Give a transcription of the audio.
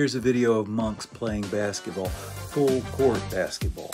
Here's a video of monks playing basketball, full court basketball.